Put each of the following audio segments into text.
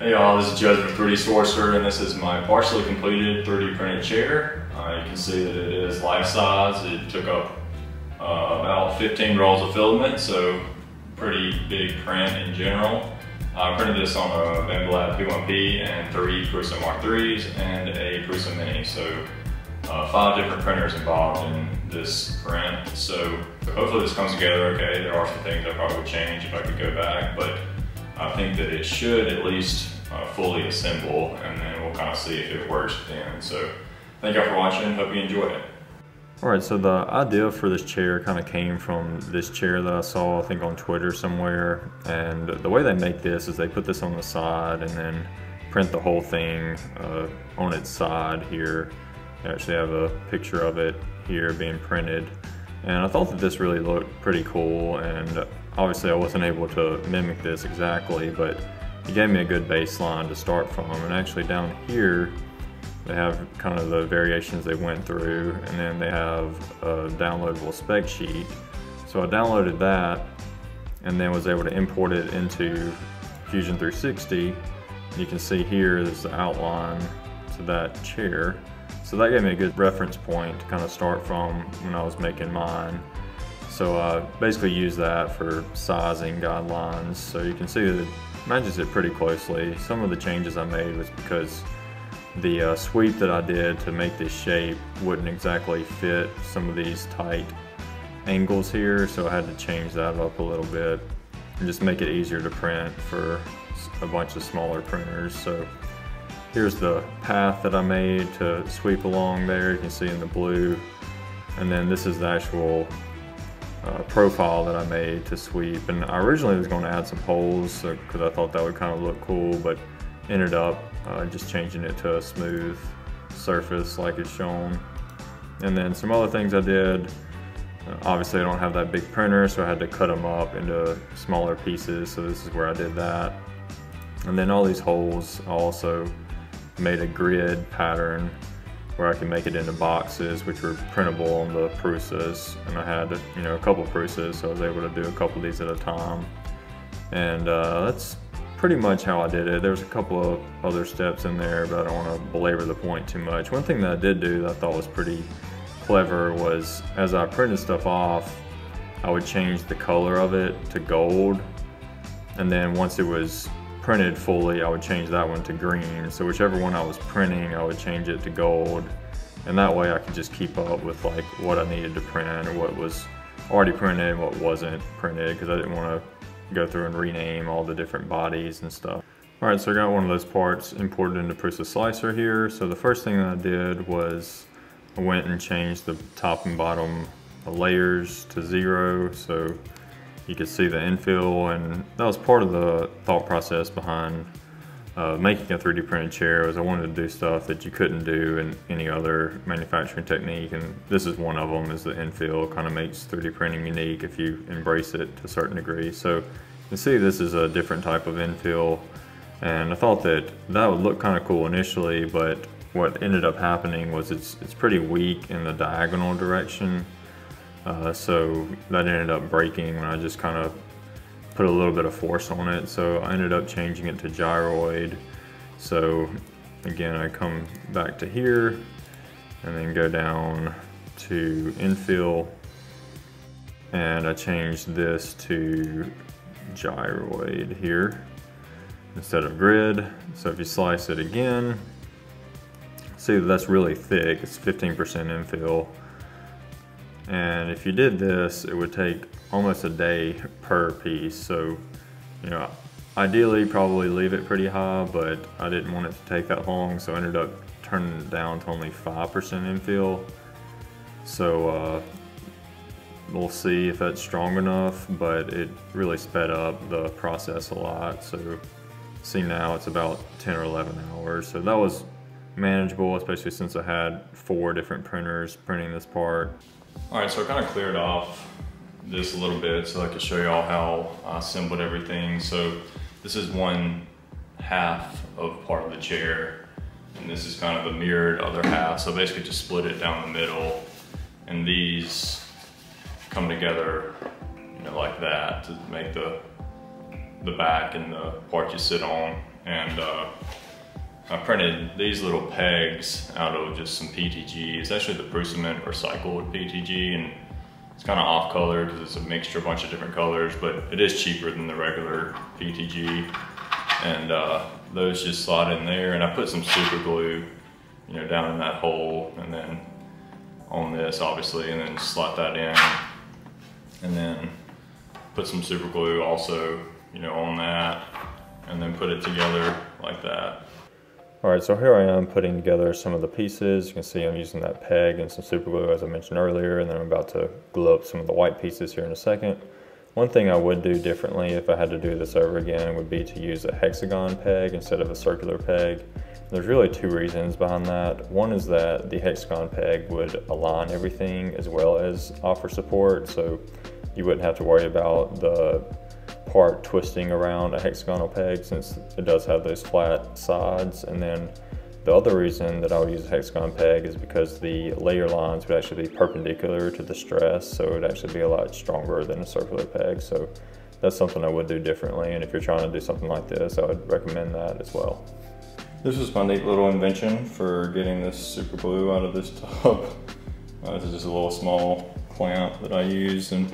Hey y'all, this is Judgment 3D Sourcerer and this is my partially completed 3D printed chair. Uh, you can see that it is life size. It took up uh, about 15 rolls of filament, so pretty big print in general. I printed this on a Bambu Lab P1P and three Prusa Mark IIIs and a Prusa Mini, so uh, five different printers involved in this print. So hopefully this comes together okay. There are some things I probably would change if I could go back, but I think that it should at least uh, fully assemble and then we'll kind of see if it works then. So thank y'all for watching. Hope you enjoyed it. All right, so the idea for this chair kind of came from this chair that I saw, I think on Twitter somewhere. And the way they make this is they put this on the side and then print the whole thing uh, on its side here. They actually have a picture of it here being printed. And I thought that this really looked pretty cool and obviously I wasn't able to mimic this exactly, but it gave me a good baseline to start from. And actually down here, they have kind of the variations they went through, and then they have a downloadable spec sheet. So I downloaded that, and then was able to import it into Fusion 360. You can see here, there's the outline to that chair. So that gave me a good reference point to kind of start from when I was making mine. So I basically used that for sizing guidelines. So you can see that it matches it pretty closely. Some of the changes I made was because the uh, sweep that I did to make this shape wouldn't exactly fit some of these tight angles here. So I had to change that up a little bit and just make it easier to print for a bunch of smaller printers. So here's the path that I made to sweep along there. You can see in the blue. And then this is the actual uh, profile that I made to sweep. And I originally was going to add some holes because I thought that would kind of look cool, but ended up uh, just changing it to a smooth surface like it's shown. And then some other things I did, uh, obviously I don't have that big printer, so I had to cut them up into smaller pieces. So this is where I did that. And then all these holes also made a grid pattern where I could make it into boxes, which were printable on the Prusas. And I had, you know, a couple Prusas, so I was able to do a couple of these at a time. And uh, that's pretty much how I did it. There's a couple of other steps in there, but I don't want to belabor the point too much. One thing that I did do that I thought was pretty clever was as I printed stuff off, I would change the color of it to gold. And then once it was printed fully, I would change that one to green. So whichever one I was printing, I would change it to gold. And that way I could just keep up with like what I needed to print or what was already printed, and what wasn't printed, because I didn't want to go through and rename all the different bodies and stuff. All right, so I got one of those parts imported into Prusa Slicer here. So the first thing that I did was I went and changed the top and bottom layers to zero. So you could see the infill and that was part of the thought process behind uh, making a 3D printed chair was I wanted to do stuff that you couldn't do in any other manufacturing technique and this is one of them is the infill kind of makes 3D printing unique if you embrace it to a certain degree. So you can see this is a different type of infill and I thought that that would look kind of cool initially but what ended up happening was it's it's pretty weak in the diagonal direction uh, so that ended up breaking when I just kind of put a little bit of force on it. So I ended up changing it to gyroid. So again, I come back to here and then go down to infill and I changed this to gyroid here instead of grid. So if you slice it again, see that's really thick, it's 15% infill. And if you did this, it would take almost a day per piece. So, you know, ideally probably leave it pretty high, but I didn't want it to take that long. So I ended up turning it down to only 5% infill. So uh, we'll see if that's strong enough, but it really sped up the process a lot. So see now it's about 10 or 11 hours. So that was manageable, especially since I had four different printers printing this part. All right, so I kind of cleared off this a little bit so I could show y'all how I assembled everything. So this is one half of part of the chair and this is kind of the mirrored other half. So basically just split it down the middle and these come together you know, like that to make the, the back and the part you sit on. and uh, I printed these little pegs out of just some PETG. It's actually the Prusament recycled PETG and it's kind of off color because it's a mixture, of a bunch of different colors, but it is cheaper than the regular PETG. And uh, those just slide in there and I put some super glue, you know, down in that hole and then on this obviously and then slot that in and then put some super glue also, you know, on that and then put it together like that. All right, so here I am putting together some of the pieces. You can see I'm using that peg and some super glue as I mentioned earlier, and then I'm about to glue up some of the white pieces here in a second. One thing I would do differently if I had to do this over again would be to use a hexagon peg instead of a circular peg. There's really two reasons behind that. One is that the hexagon peg would align everything as well as offer support, so you wouldn't have to worry about the part twisting around a hexagonal peg since it does have those flat sides. And then the other reason that I would use a hexagon peg is because the layer lines would actually be perpendicular to the stress, so it would actually be a lot stronger than a circular peg. So that's something I would do differently. And if you're trying to do something like this, I would recommend that as well. This is my neat little invention for getting this super glue out of this tub. Uh, this is just a little small clamp that I use and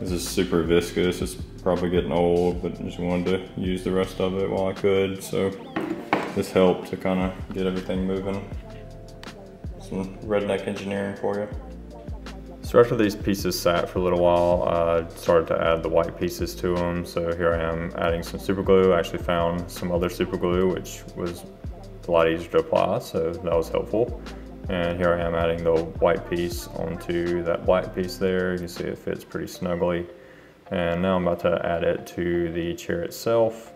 this is super viscous. It's probably getting old, but just wanted to use the rest of it while I could. So this helped to kind of get everything moving. Some redneck engineering for you. So after these pieces sat for a little while, I started to add the white pieces to them. So here I am adding some super glue. I actually found some other super glue, which was a lot easier to apply, so that was helpful. And here I am adding the white piece onto that black piece there. You can see it fits pretty snugly. And now I'm about to add it to the chair itself.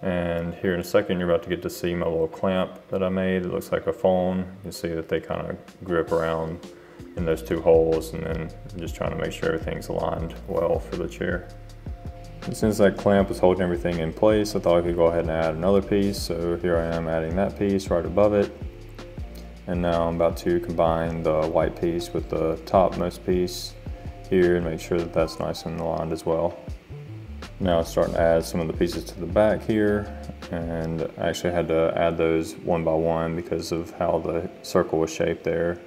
And here in a second, you're about to get to see my little clamp that I made. It looks like a phone. You see that they kind of grip around in those two holes and then I'm just trying to make sure everything's aligned well for the chair. And since that clamp is holding everything in place, I thought I could go ahead and add another piece. So here I am adding that piece right above it. And now I'm about to combine the white piece with the topmost piece here and make sure that that's nice and aligned as well. Now I'm starting to add some of the pieces to the back here and I actually had to add those one by one because of how the circle was shaped there.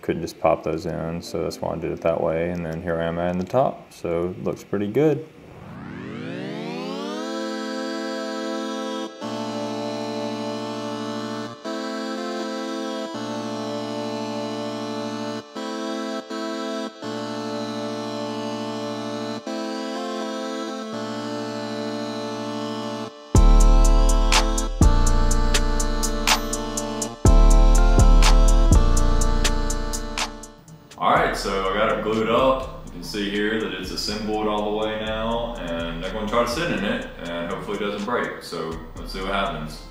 Couldn't just pop those in, so that's why I did it that way. And then here I am adding the top, so it looks pretty good. Glued up. You can see here that it's assembled all the way now and I'm going to try to sit in it and hopefully it doesn't break. So let's see what happens.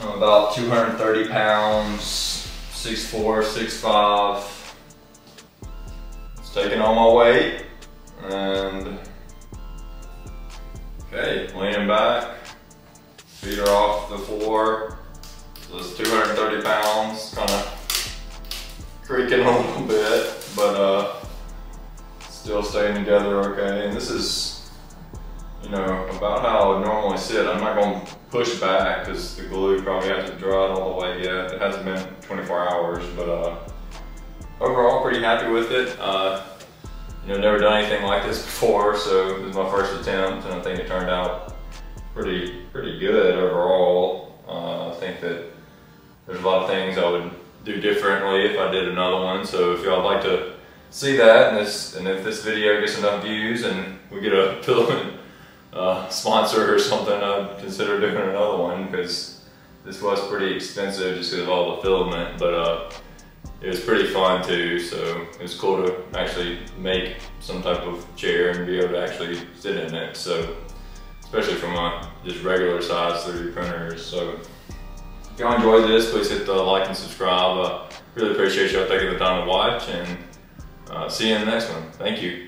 I'm about 230 pounds, 6'4", 6'5". It's taking all my weight and okay, leaning back, feet are off the floor. So it's 230 pounds, kind of creaking a little bit, but uh, still staying together okay. And this is, you know, about how I would normally sit. I'm not going to push back because the glue probably hasn't dried all the way yet. It hasn't been 24 hours, but uh, overall pretty happy with it. Uh, you know, never done anything like this before, so this is my first attempt, and I think it turned out pretty pretty good overall. Uh, I think that there's a lot of things I would do differently if I did another one. So if y'all would like to see that and this and if this video gets enough views and we get a filament uh, sponsor or something, I'd consider doing another one because this was pretty expensive just because of all the filament, but uh, it was pretty fun too. So it was cool to actually make some type of chair and be able to actually sit in it. So especially from a just regular size 3D printers. So if y'all enjoyed this, please hit the like and subscribe. Uh, really appreciate y'all taking the time to watch and uh, see you in the next one. Thank you.